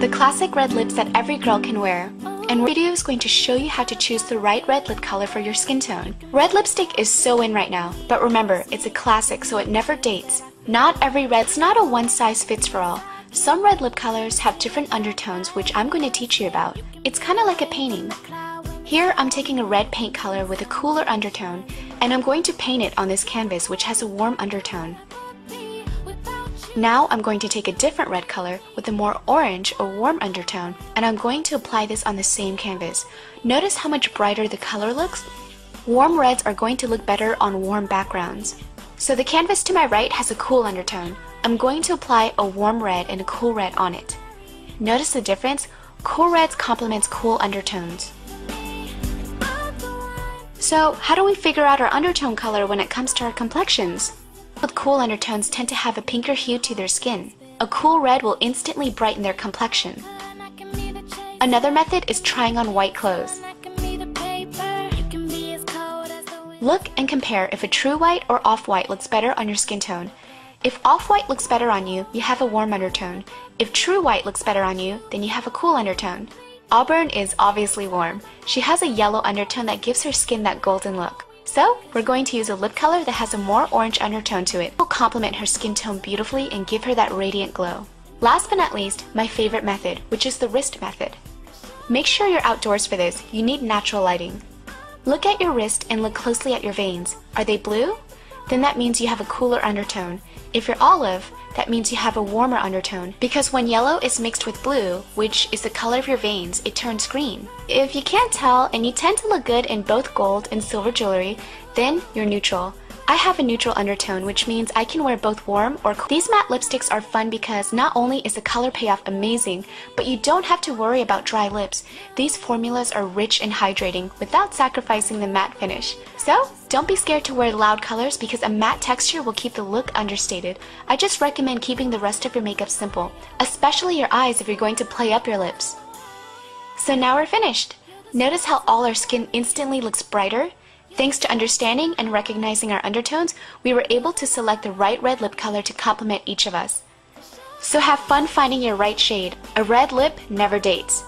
the classic red lips that every girl can wear. And video is going to show you how to choose the right red lip color for your skin tone. Red lipstick is so in right now, but remember, it's a classic so it never dates. Not every red's not a one size fits for all. Some red lip colors have different undertones which I'm going to teach you about. It's kind of like a painting. Here I'm taking a red paint color with a cooler undertone and I'm going to paint it on this canvas which has a warm undertone. Now I'm going to take a different red color with a more orange or warm undertone and I'm going to apply this on the same canvas. Notice how much brighter the color looks? Warm reds are going to look better on warm backgrounds. So the canvas to my right has a cool undertone. I'm going to apply a warm red and a cool red on it. Notice the difference? Cool reds complements cool undertones. So how do we figure out our undertone color when it comes to our complexions? With cool undertones tend to have a pinker hue to their skin. A cool red will instantly brighten their complexion. Another method is trying on white clothes. Look and compare if a true white or off-white looks better on your skin tone. If off-white looks better on you, you have a warm undertone. If true white looks better on you, then you have a cool undertone. Auburn is obviously warm. She has a yellow undertone that gives her skin that golden look. So, we're going to use a lip color that has a more orange undertone to it. It will complement her skin tone beautifully and give her that radiant glow. Last but not least, my favorite method, which is the wrist method. Make sure you're outdoors for this, you need natural lighting. Look at your wrist and look closely at your veins. Are they blue? Then that means you have a cooler undertone. If you're olive, that means you have a warmer undertone because when yellow is mixed with blue, which is the color of your veins, it turns green. If you can't tell and you tend to look good in both gold and silver jewelry, then you're neutral. I have a neutral undertone, which means I can wear both warm or cool. These matte lipsticks are fun because not only is the color payoff amazing, but you don't have to worry about dry lips. These formulas are rich and hydrating without sacrificing the matte finish. So, don't be scared to wear loud colors because a matte texture will keep the look understated. I just recommend keeping the rest of your makeup simple, especially your eyes if you're going to play up your lips. So now we're finished. Notice how all our skin instantly looks brighter? Thanks to understanding and recognizing our undertones, we were able to select the right red lip color to complement each of us. So have fun finding your right shade. A red lip never dates.